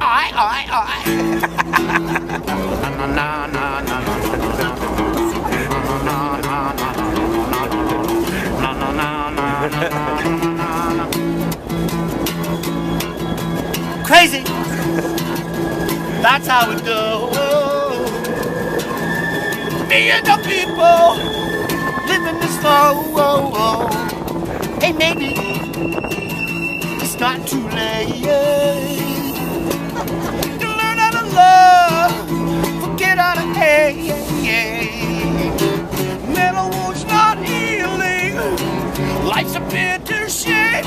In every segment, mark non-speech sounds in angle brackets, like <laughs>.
I, I, I. Crazy. That's how it goes. Me and the people living this flow. Hey, maybe it's not too late Metal wounds not healing, life's a bitter shame.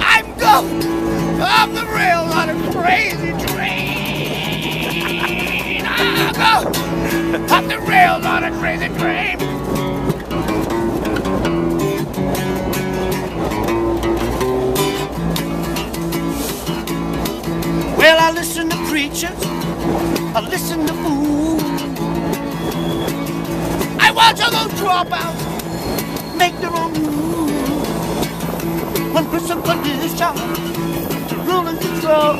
I'm going off the rail on a crazy train. I'm going off the rails on a crazy train. Watch all those dropouts make their own rules. One person condition to rule and control.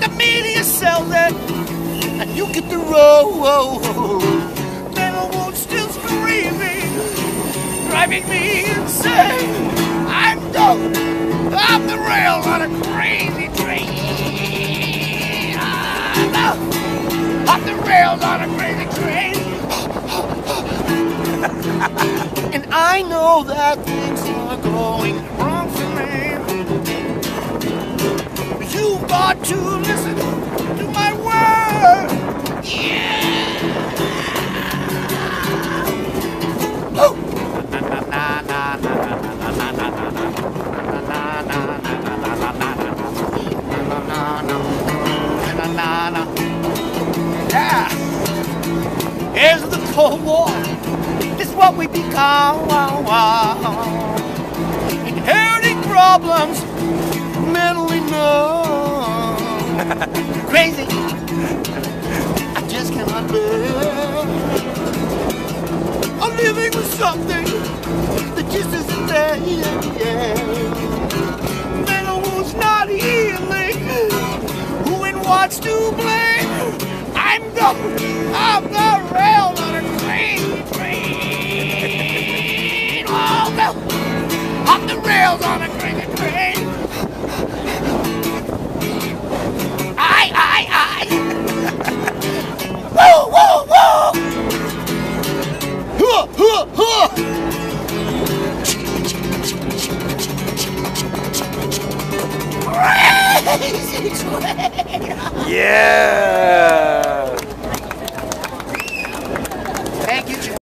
The media sells it, and you get the road. Won't still screaming, driving me insane. I'm done. Off the rail on a crazy train. I'm out. Rails on a crazy train. <laughs> and I know that things are going wrong for me. You've got to listen to my word. Yeah. Oh. <laughs> <laughs> Yeah. Here's the Cold War. This what we become. Inheriting problems, mentally numb. <laughs> Crazy. I just cannot bear. I'm living with something that just isn't there. Yeah. Mental wounds not healing. Who and what's to blame? I'm the I'm the on a crazy train. Oh no, I'm the rails on a crazy train. I I I. woo woo woo. Huh, huh, huh. Train. Yeah.